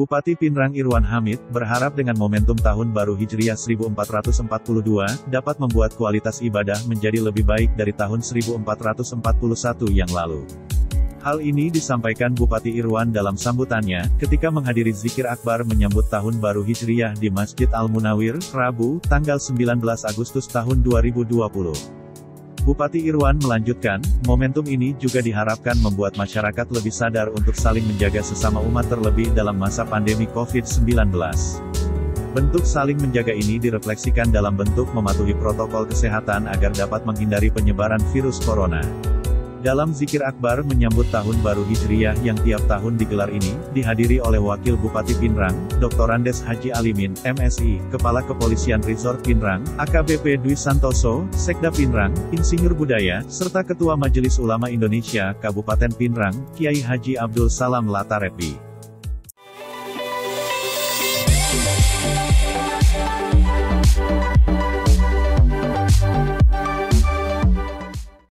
Bupati Pinrang Irwan Hamid, berharap dengan momentum Tahun Baru Hijriah 1442, dapat membuat kualitas ibadah menjadi lebih baik dari tahun 1441 yang lalu. Hal ini disampaikan Bupati Irwan dalam sambutannya, ketika menghadiri zikir akbar menyambut Tahun Baru Hijriah di Masjid Al-Munawir, Rabu, tanggal 19 Agustus tahun 2020. Bupati Irwan melanjutkan, momentum ini juga diharapkan membuat masyarakat lebih sadar untuk saling menjaga sesama umat terlebih dalam masa pandemi COVID-19. Bentuk saling menjaga ini direfleksikan dalam bentuk mematuhi protokol kesehatan agar dapat menghindari penyebaran virus corona. Dalam zikir akbar menyambut tahun baru Hijriah yang tiap tahun digelar ini, dihadiri oleh Wakil Bupati Pinrang, Dr. Andes Haji Alimin, MSI, Kepala Kepolisian Resort Pinrang, AKBP Dwi Santoso, Sekda Pinrang, Insinyur Budaya, serta Ketua Majelis Ulama Indonesia Kabupaten Pinrang, Kiai Haji Abdul Salam Latarepi.